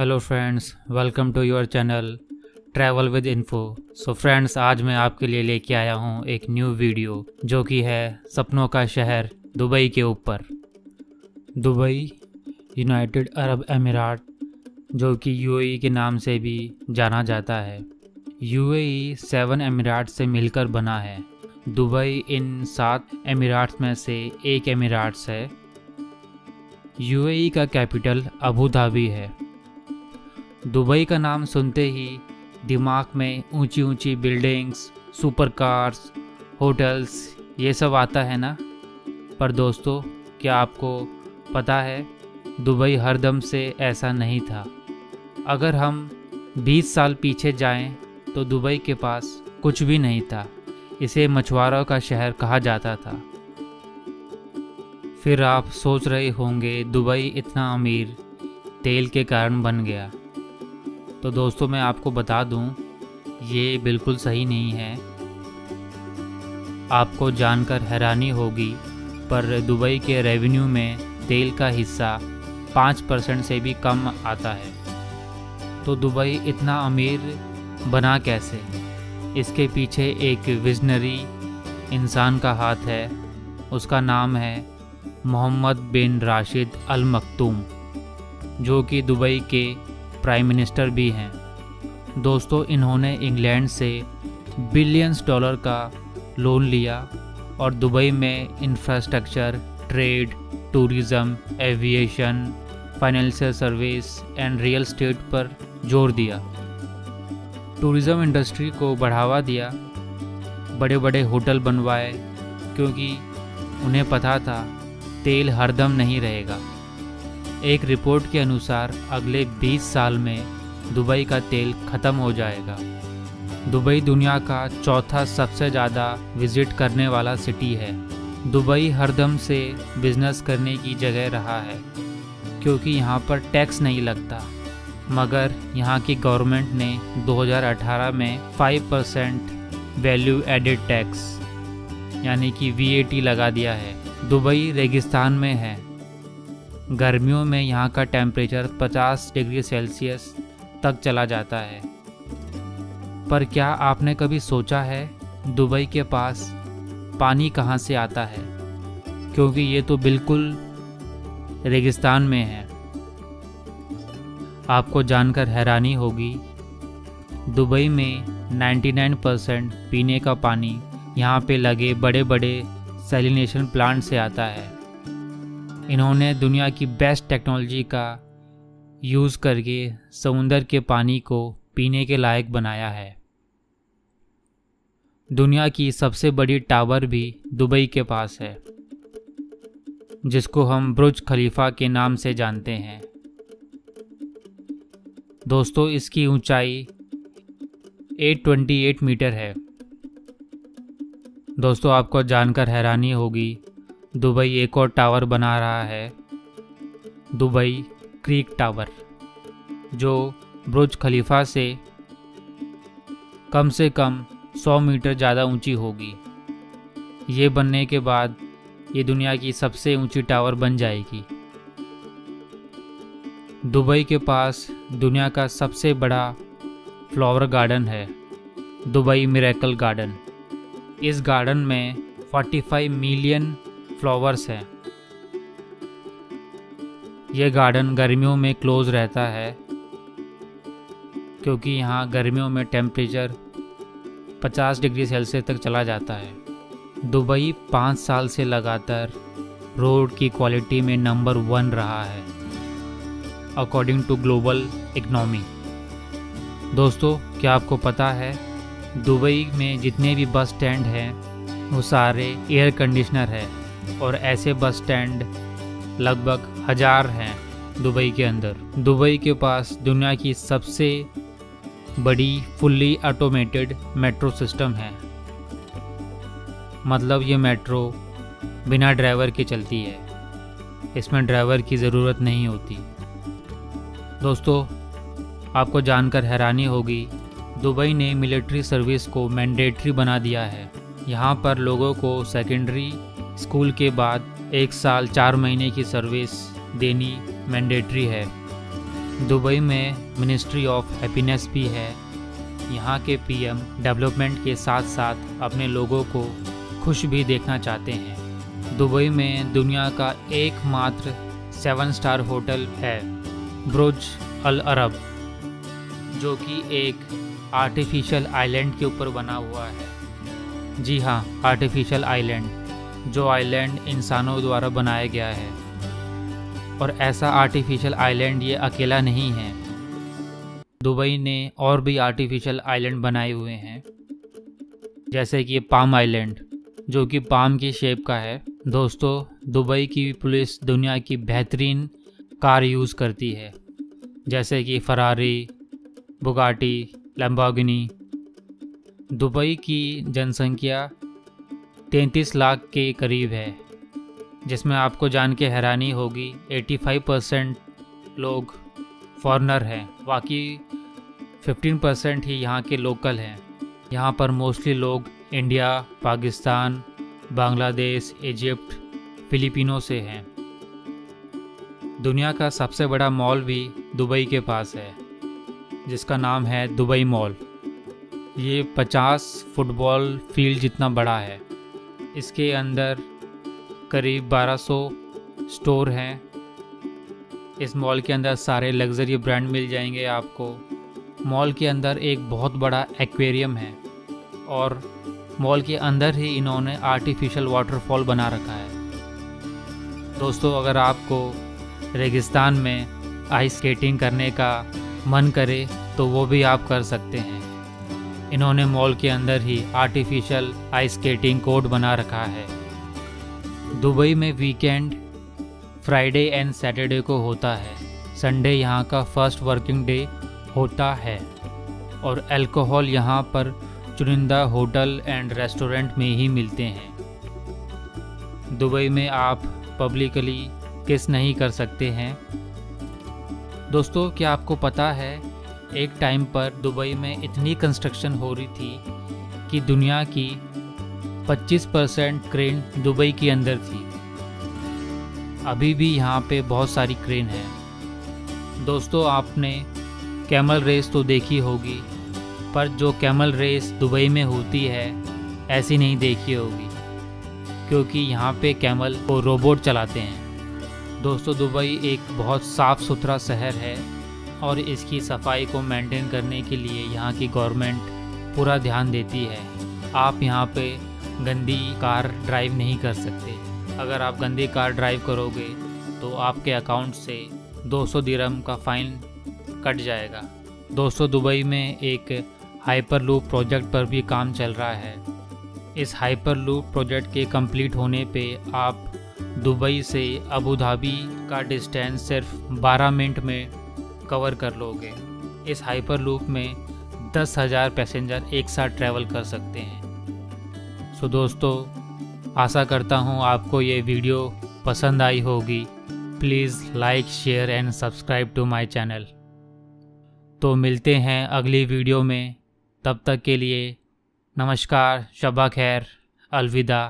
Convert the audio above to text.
Hello friends welcome to your channel travel with info so friends आज मैं आपके लिए लेके आया हूँ एक न्यू वीडियो जो कि है सपनों का शहर, दुबई के ऊपर। दुबई यूनाइटेड अरब अमीरात जो कि यूएई के नाम से भी जाना जाता है। यूएई सेवन अमीरात से मिलकर बना है। दुबई इन सात अमीरात में से एक अमीराट्स है। यूएई का कैपिटल अबू धाबी है। दुबई का नाम सुनते ही दिमाग में ऊँची ऊँची बिल्डिंग्स सुपर कार्स होटल्स, ये सब आता है ना? पर दोस्तों, क्या आपको पता है, दुबई हरदम से ऐसा नहीं था। अगर हम 20 साल पीछे जाएँ तो दुबई के पास कुछ भी नहीं था। इसे मछुआरों का शहर कहा जाता था। फिर आप सोच रहे होंगे, दुबई इतना अमीर, तेल के कारण बन गया। तो दोस्तों, मैं आपको बता दूँ, ये बिल्कुल सही नहीं है। आपको जानकर हैरानी होगी, पर दुबई के रेवेन्यू में तेल का हिस्सा पाँच परसेंट से भी कम आता है। तो दुबई इतना अमीर बना कैसे? इसके पीछे एक विजनरी इंसान का हाथ है। उसका नाम है मोहम्मद बिन राशिद अल मखतूम जो कि दुबई के प्राइम मिनिस्टर भी हैं। दोस्तों, इन्होंने इंग्लैंड से बिलियंस डॉलर का लोन लिया और दुबई में infrastructure trade tourism aviation financial service and real estate पर ज़ोर दिया। टूरिज़्म इंडस्ट्री को बढ़ावा दिया। बड़े बड़े होटल बनवाए, क्योंकि उन्हें पता था तेल हरदम नहीं रहेगा। एक रिपोर्ट के अनुसार अगले 20 साल में दुबई का तेल ख़त्म हो जाएगा। दुबई दुनिया का चौथा सबसे ज़्यादा विज़िट करने वाला सिटी है। दुबई हरदम से बिज़नेस करने की जगह रहा है, क्योंकि यहाँ पर टैक्स नहीं लगता। मगर यहाँ की गवर्नमेंट ने 2018 में 5 परसेंट वैल्यू एडेड टैक्स, यानी कि वीएटी लगा दिया है। दुबई रेगिस्तान में है। गर्मियों में यहाँ का टेम्परेचर 50 डिग्री सेल्सियस तक चला जाता है। पर क्या आपने कभी सोचा है, दुबई के पास पानी कहाँ से आता है? क्योंकि ये तो बिल्कुल रेगिस्तान में है। आपको जानकर हैरानी होगी, दुबई में 99 परसेंट पीने का पानी यहाँ पे लगे बड़े बड़े सेलिनेशन प्लांट से आता है। इन्होंने दुनिया की बेस्ट टेक्नोलॉजी का यूज़ करके समुंदर के पानी को पीने के लायक बनाया है। दुनिया की सबसे बड़ी टावर भी दुबई के पास है, जिसको हम ब्रुज खलीफा के नाम से जानते हैं। दोस्तों, इसकी ऊंचाई 828 मीटर है। दोस्तों, आपको जानकर हैरानी होगी दुबई एक और टावर बना रहा है, दुबई क्रीक टावर, जो ब्रुज खलीफा से कम से कम 100 मीटर ज़्यादा ऊँची होगी। ये बनने के बाद ये दुनिया की सबसे ऊँची टावर बन जाएगी। दुबई के पास दुनिया का सबसे बड़ा फ्लावर गार्डन है, दुबई मिरेकल गार्डन। इस गार्डन में 45 मिलियन फ्लावर्स हैं। यह गार्डन गर्मियों में क्लोज रहता है, क्योंकि यहाँ गर्मियों में टेम्परेचर 50 डिग्री सेल्सियस तक चला जाता है। दुबई पाँच साल से लगातार रोड की क्वालिटी में नंबर वन रहा है अकॉर्डिंग टू ग्लोबल इकनॉमी दोस्तों, क्या आपको पता है, दुबई में जितने भी बस स्टैंड हैं, वो सारे एयर कंडीशनर है। और ऐसे बस स्टैंड लगभग हज़ार हैं दुबई के अंदर। दुबई के पास दुनिया की सबसे बड़ी फुल्ली ऑटोमेटेड मेट्रो सिस्टम है। मतलब ये मेट्रो बिना ड्राइवर के चलती है। इसमें ड्राइवर की ज़रूरत नहीं होती। दोस्तों, आपको जानकर हैरानी होगी, दुबई ने मिलिट्री सर्विस को मैंडेटरी बना दिया है। यहाँ पर लोगों को सेकेंडरी स्कूल के बाद एक साल चार महीने की सर्विस देनी मैंडेटरी है। दुबई में मिनिस्ट्री ऑफ़ हैप्पीनेस भी है। यहाँ के पीएम डेवलपमेंट के साथ साथ अपने लोगों को खुश भी देखना चाहते हैं। दुबई में दुनिया का एकमात्र सेवन स्टार होटल है ब्रुज अल अरब, जो कि एक आर्टिफिशियल आइलैंड के ऊपर बना हुआ है। जी हाँ आर्टिफिशियल आइलैंड। जो आइलैंड इंसानों द्वारा बनाया गया है। और ऐसा आर्टिफिशियल आइलैंड ये अकेला नहीं है। दुबई ने और भी आर्टिफिशियल आइलैंड बनाए हुए हैं। जैसे कि पाम आइलैंड, जो कि पाम की शेप का है। दोस्तों, दुबई की पुलिस दुनिया की बेहतरीन कार यूज़ करती है। जैसे कि फरारी बुगाटी लम्बागिनी दुबई की जनसंख्या 33 लाख के करीब है, जिसमें आपको जान के हैरानी होगी 85 परसेंट लोग फॉरनर हैं। बाकी 15 परसेंट ही यहाँ के लोकल हैं। यहाँ पर मोस्टली लोग India, Pakistan, Bangladesh, Egypt, Filipino से हैं। दुनिया का सबसे बड़ा मॉल भी दुबई के पास है, जिसका नाम है दुबई मॉल। ये 50 फुटबॉल फ़ील्ड जितना बड़ा है। इसके अंदर करीब 1200 स्टोर हैं। इस मॉल के अंदर सारे लग्जरी ब्रांड मिल जाएँगे आपको। मॉल के अंदर एक बहुत बड़ा एक्वेरियम है और मॉल के अंदर ही इन्होंने आर्टिफिशियल वाटरफॉल बना रखा है। दोस्तों, अगर आपको रेगिस्तान में आइस स्केटिंग करने का मन करे तो वो भी आप कर सकते हैं। इन्होंने मॉल के अंदर ही आर्टिफिशियल आइस स्केटिंग कोर्ट बना रखा है। दुबई में वीकेंड, फ्राइडे एंड सैटरडे को होता है। संडे यहाँ का फ़र्स्ट वर्किंग डे होता है। और अल्कोहल यहाँ पर चुनिंदा होटल एंड रेस्टोरेंट में ही मिलते हैं। दुबई में आप पब्लिकली किस नहीं कर सकते हैं। दोस्तों, क्या आपको पता है एक टाइम पर दुबई में इतनी कंस्ट्रक्शन हो रही थी कि दुनिया की 25 परसेंट क्रेन दुबई के अंदर थी। अभी भी यहाँ पे बहुत सारी क्रेन है। दोस्तों, आपने कैमल रेस तो देखी होगी, पर जो कैमल रेस दुबई में होती है, ऐसी नहीं देखी होगी, क्योंकि यहाँ पे कैमल को रोबोट चलाते हैं। दोस्तों, दुबई एक बहुत साफ़ सुथरा शहर है। और इसकी सफ़ाई को मेंटेन करने के लिए यहाँ की गवर्नमेंट पूरा ध्यान देती है। आप यहाँ पे गंदी कार ड्राइव नहीं कर सकते। अगर आप गंदी कार ड्राइव करोगे तो आपके अकाउंट से 200 दिरम का फ़ाइन कट जाएगा। दोस्तों दुबई में एक हाइपर लूप प्रोजेक्ट पर भी काम चल रहा है। इस हाइपर लूप प्रोजेक्ट के कंप्लीट होने पे आप दुबई से अबू धाबी का डिस्टेंस सिर्फ़ 12 मिनट में कवर कर लोगे। इस हाइपर लूप में दस हज़ार पैसेंजर एक साथ ट्रैवल कर सकते हैं। सो दोस्तों, आशा करता हूँ आपको ये वीडियो पसंद आई होगी। Please like share and subscribe to my channel तो मिलते हैं अगली वीडियो में। तब तक के लिए नमस्कार, शबा खैर, अलविदा।